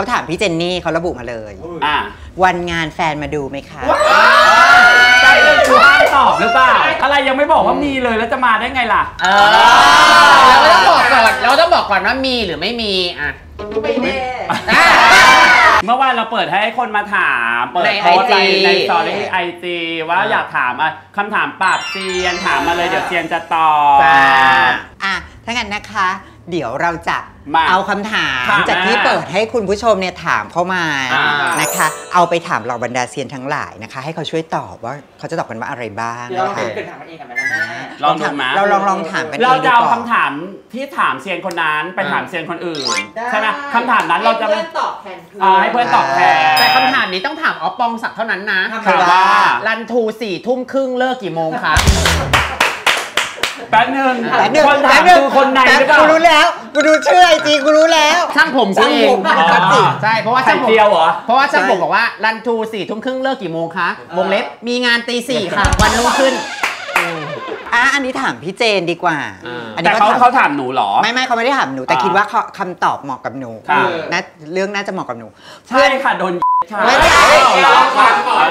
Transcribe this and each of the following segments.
เขาถามพี่เจนนี่เขาระบุมาเลย อะวันงานแฟนมาดูไหมคะ ใจเลยกูห้ามตอบหรือเปล่า อะไรยังไม่บอกว่ามีเลยแล้วจะมาได้ไงล่ะ เออเราก็ต้องบอกก่อนเราต้องบอกก่อนว่ามีหรือไม่มีอะไม่แน่อะเมื่อวานเราเปิดให้คนมาถาม เปิดในโพสต์ไป IG ในสตอรี่ไอจีว่าอยากถามอะคำถามปราบเซียนถามมาเลยเดี๋ยวเซียนจะตอบ จ้า อะถ้างั้นนะคะ เดี๋ยวเราจะมาเอาคำถามค่ะจากที่เปิดให้คุณผู้ชมเนี่ยถามเข้ามาอ่านะคะ เอาไปถามเหล่าบรรดาเซียนทั้งหลายนะคะ ให้เขาช่วยตอบว่าเขาจะตอบกันว่าอะไรบ้างเดี๋ยวเรานะคะเกิดถามกันเองกันไหมล่ะแม่ ลองดูมาเราลองลองถามกันเองเราจะเอาดีกว่าคำถามที่ถามเซียนคนนั้นไปถามเซียนคนอื่นได้ใช่ไหมคำถามนั้นเราจะให้เพื่อนตอบแทนเพื่อนอ่าให้เพื่อนตอบแทนแต่คำถามนี้ต้องถามออฟปองศักดิ์เท่านั้นนะ ถามว่า รันทูสี่ทุ่มครึ่งเลิกกี่โมงคะ แป๊บหนึงแป๊บหนึงคนถาแป๊มบหนึงคือคนในหรือเปล่ากูรู้แล้ว กูดูชื่อไอจีกูรู้แล้ว ช่างผมกูเองช่างผมปกติใช่ เพราะว่าไข่ช่างผมเจียวเหรอ เพราะว่าช่างผมบอกว่ารันทูสี่ทุ่มครึ่งเลิกกี่โมงคะ วงเล็บ มีงานตีสี่ค่ะ วันรุ่งขึ้นอะอันนี้ถามพี่เจนดีกว่าอ่าอันแต่นี้เขาถามเขาถามหนูเหรอ ไม่ไม่เขาไม่ได้ถามหนู แต่อ่าคิดว่าเขาคำตอบเหมาะกับหนูค่ะน่าเรื่องน่าจะเหมาะกับหนู ใช่ค่ะโดนค่ะ ไม่ใช่เหรอ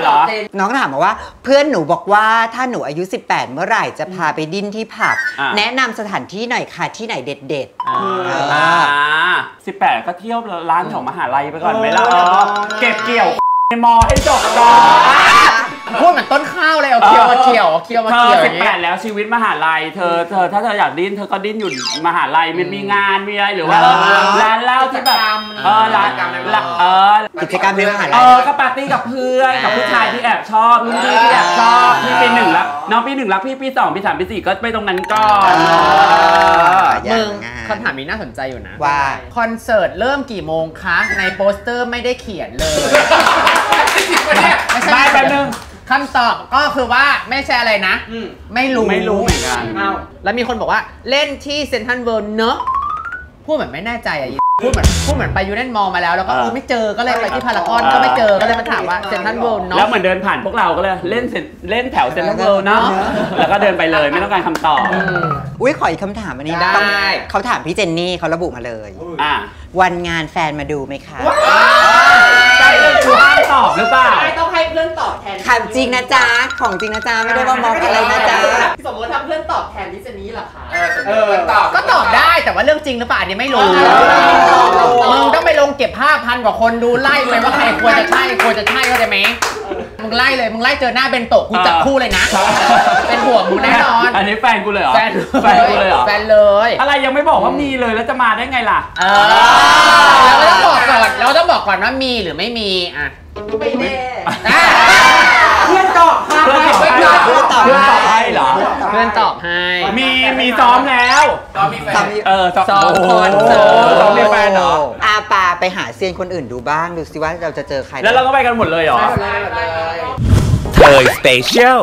เหรอน้องถามมาว่า เพื่อนหนูบอกว่าถ้าหนูอายุ 18 เมื่อไหร่จะพาไปดิ้นที่ผับอ่าแนะนำสถานที่หน่อยค่ะที่ไหนเด็ดอ่าๆอ่าเออสิบแปดก็เที่ยวร้านของมหาลัยไปก่อนไหมล่ะเออเก็บเกี่ยวในมอให้จบก่อนพูดเหมือนต้นข้าว เลยเอาเคียวมาเกี่ยวเอาเคียวมาเธอเกี่ยวอสิบย่างแปเงี้ดยแล้วชีวิตมหาลัยเธอเธอถ้าเธออยากดิ้นเธอก็ดิ้นอยู่มหาลัยมันมีงานมีอะไรหรือว่าเออร้านเหล้าที่แบบเออร้านเออกิจกรรมในมหาเอลัยอก็ปาร์ตี้กับเพื่อนกับผู้ชายที่แอบชอบรุ่นพี่ที่แอบชอบพี่ปีหนึ่งแล้วน้องปีหนึ่งแล้วพี่ปีสองปีสามปีสี่ก็ไปตรงนั้นก่อนเอออย่ามึงงานคำถามนี้น่าสนใจอยู่นะ ว่า คอนเสิร์ตเริ่มกี่โมงคะ ในโปสเตอร์ไม่ได้เขียนเลย ไม่ใช่ไม่แป๊บนึง คำตอบก็คือว่าไม่ใช่อะไรนะ อืมไม่รู้ไม่รู้เหมือนกัน เอาแล้วมีคนบอกว่าเล่นที่เซนทรัลเวิลด์เนอะพูดเหมือนไม่แน่ใจอะพูดเหมือนพูดเหมือนไปยูเนี่ยนมอลล์มาแล้ว แล้วก็เออเออไม่เจอก็เลยไปที่พารากอนก็ไม่เจอก็เลยมาถามว่าเซนทรัลเวิลด์เนาะแล้วเหมือนเดินผ่านพวกเราก็เลยเล่นเสร็จเล่นแถวเซ็นทรัลเวิลด์เนาะแล้วก็เดินไปเลยไม่ต้องการคำตอบอืมอุ้ยขออีกคำถามอันนี้ได้ ต้องเขาถามพี่เจนนี่เขาระบุมาเลย อะวันงานแฟนมาดูไหมคะ ใจเลยกูห้าม ตอบแทนถามจริงนะจ๊ะ ของจริงนะจ๊ะ ไม่ได้ว่ามองอะไรนะจ๊ะ สมมติถ้าเพื่อนตอบแทนที่เจนนี่ล่ะคะ เออตอบก็ตอบได้แต่ว่าเรื่องจริงหรือเปล่าอันนี้ไม่รู้เออมึงต้องไปลงเก็บภาพพันกว่าคนดูไล่ไปว่าใครควรจะใช่ควรจะใช่เข้าใจไหมมึงไล่เลย มึงไล่เจอหน้าเบนโตะกูจับคู่เลยนะ เป็นห่วงมึงแน่นอน อันนี้แฟนกูเลยเหรอ แฟนแฟนกูเลยเหรอ แฟนเลย อะไรยังไม่บอกว่ามีเลยแล้วจะมาได้ไงล่ะเออเราก็ต้องบอกก่อน เราต้องบอกก่อนว่ามีหรือไม่มีอะไม่แน่ อะ เพื่อนตอบค่ะ เพื่อนตอบให้เพื่อนตอบเพื่อนตอบให้เหรอ เพื่อนตอบให้ มีมีซ้อมแล้วตอบมีแฟนเออซ้อมซ้อมโหคอนเสิร์ตซ้อมมีแฟนเหรออะป่ะไปหาเซียนคนอื่นดูบ้าง ดูสิว่าเราจะเจอใคร แล้วเราก็ไปกันหมดเลยเหรอไปเลยเทย special